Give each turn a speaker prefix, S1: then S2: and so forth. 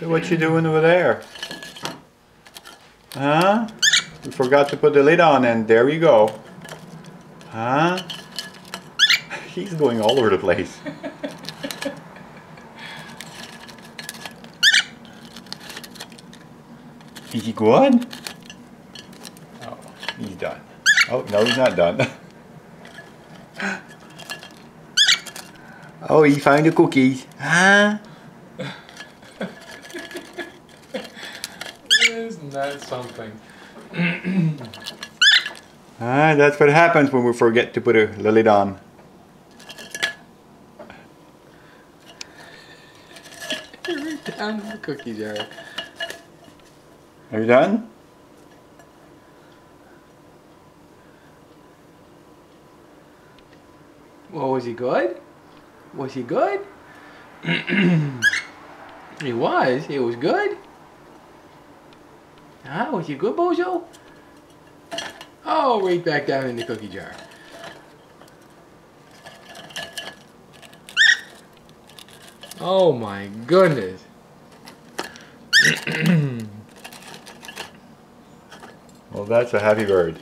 S1: What you doing over there? Huh? You forgot to put the lid on and there you go. Huh? He's going all over the place. Is he good? Oh, he's done. Oh, no, he's not done. oh, he found the cookies. Huh?
S2: Isn't that something?
S1: ah, that's what happens when we forget to put a lid on.
S2: Down in the cookie jar.
S1: Are you done?
S2: Well, was he good? Was he good? he was. He was good. Huh? Was he good, Bozo? Oh, right back down in the cookie jar. Oh my goodness.
S1: Well, that's a happy bird.